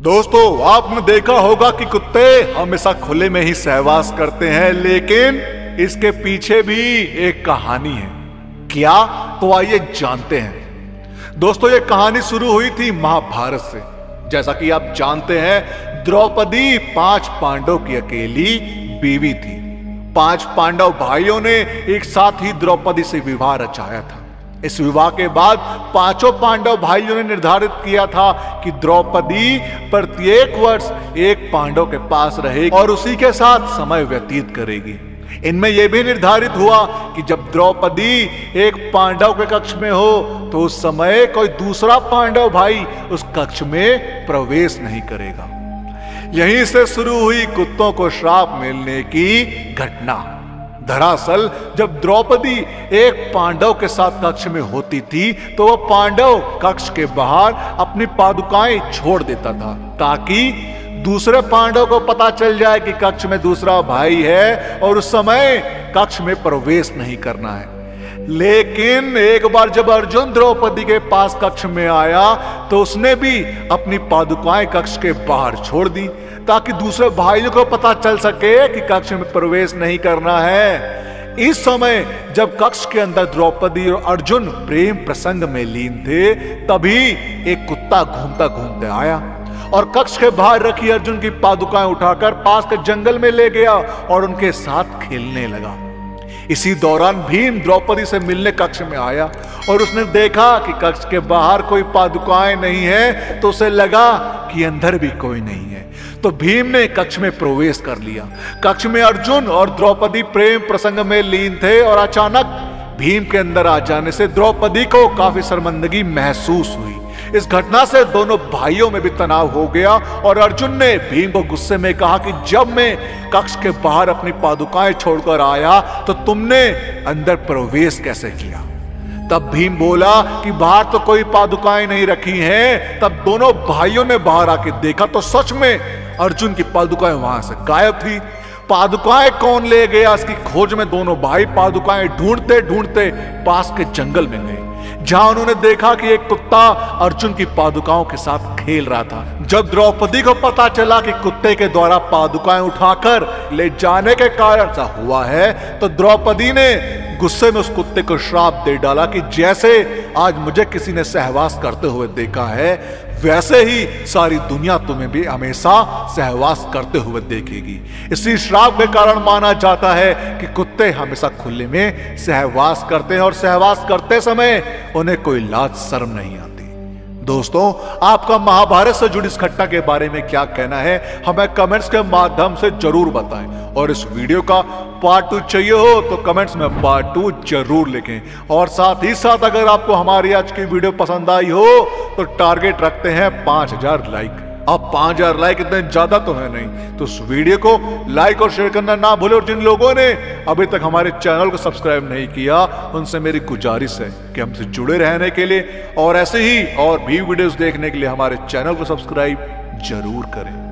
दोस्तों, आपने देखा होगा कि कुत्ते हमेशा खुले में ही सहवास करते हैं, लेकिन इसके पीछे भी एक कहानी है। क्या? तो आइए जानते हैं। दोस्तों, ये कहानी शुरू हुई थी महाभारत से। जैसा कि आप जानते हैं, द्रौपदी पाँच पांडव की अकेली बीवी थी। पाँच पांडव भाइयों ने एक साथ ही द्रौपदी से विवाह रचाया था। इस विवाह के बाद पाँचों पांडव भाइयों ने निर्धारित किया था कि द्रौपदी प्रत्येक वर्ष एक पांडव के पास रहेगी और उसी के साथ समय व्यतीत करेगी। इनमें यह भी निर्धारित हुआ कि जब द्रौपदी एक पांडव के कक्ष में हो तो उस समय कोई दूसरा पांडव भाई उस कक्ष में प्रवेश नहीं करेगा। यहीं से शुरू हुई कुत्तों को श्राप मिलने की घटना। दरअसल जब द्रौपदी एक पांडव के साथ कक्ष में होती थी तो वह पांडव कक्ष के बाहर अपनी पादुकाएँ छोड़ देता था, ताकि दूसरे पांडव को पता चल जाए कि कक्ष में दूसरा भाई है और उस समय कक्ष में प्रवेश नहीं करना है। लेकिन एक बार जब अर्जुन द्रौपदी के पास कक्ष में आया तो उसने भी अपनी पादुकाएँ कक्ष के बाहर छोड़ दी। ताकि दूसरे भाइयों को पता चल सके कि कक्ष में प्रवेश नहीं करना है। इस समय जब कक्ष के अंदर द्रौपदी और अर्जुन प्रेम प्रसंग में लीन थे, तभी एक कुत्ता घूमता घूमते आया और कक्ष के बाहर रखी अर्जुन की पादुकाएँ उठाकर पास के जंगल में ले गया और उनके साथ खेलने लगा। इसी दौरान भीम द्रौपदी से मिलने कक्ष में आया और उसने देखा कि कक्ष के बाहर कोई पादुकाएँ नहीं है तो उसे लगा कि अंदर भी कोई नहीं है। तो भीम ने कक्ष में प्रवेश कर लिया। कक्ष में अर्जुन और द्रौपदी प्रेम प्रसंग में लीन थे और अचानक भीम के अंदर आ जाने से द्रौपदी को काफ़ी शर्मंदगी महसूस हुई। इस घटना से दोनों भाइयों में भी तनाव हो गया और अर्जुन ने भीम को गुस्से में कहा कि जब मैं कक्ष के बाहर अपनी पादुकाएँ छोड़कर आया तो तुमने अंदर प्रवेश कैसे किया? तब भीम बोला कि बाहर तो कोई पादुकाएँ नहीं रखी हैं। तब दोनों भाइयों ने बाहर आके देखा तो सच में अर्जुन की पादुकाएँ वहाँ से गायब थी। पादुकाएँ कौन ले गया? इसकी खोज में दोनों भाई पादुकाएँ ढूंढते ढूंढते पास के जंगल में गए। जहाँ उन्होंने देखा कि एक कुत्ता अर्जुन की पादुकाओं के साथ खेल रहा था। जब द्रौपदी को पता चला कि कुत्ते के द्वारा पादुकाएँ उठाकर ले जाने के कारण सा हुआ है तो द्रौपदी ने गुस्से में उस कुत्ते को श्राप दे डाला कि जैसे आज मुझे किसी ने सहवास करते हुए देखा है वैसे ही सारी दुनिया तुम्हें भी हमेशा सहवास करते हुए देखेगी। इसी श्राप के कारण माना जाता है कि कुत्ते हमेशा खुले में सहवास करते हैं और सहवास करते समय उन्हें कोई लाज शर्म नहीं आती। दोस्तों, आपका महाभारत से जुड़ी इस घटना के बारे में क्या कहना है, हमें कमेंट्स के माध्यम से ज़रूर बताएँ। और इस वीडियो का पार्ट टू चाहिए हो तो कमेंट्स में पार्ट टू ज़रूर लिखें। और साथ ही साथ अगर आपको हमारी आज की वीडियो पसंद आई हो तो टारगेट रखते हैं पाँच हज़ार लाइक अब पाँच हज़ार लाइक इतने ज़्यादा तो है नहीं। तो उस वीडियो को लाइक और शेयर करना ना भूले और जिन लोगों ने अभी तक हमारे चैनल को सब्सक्राइब नहीं किया, उनसे मेरी गुजारिश है कि हमसे जुड़े रहने के लिए और ऐसे ही और भी वीडियोस देखने के लिए हमारे चैनल को सब्सक्राइब ज़रूर करें।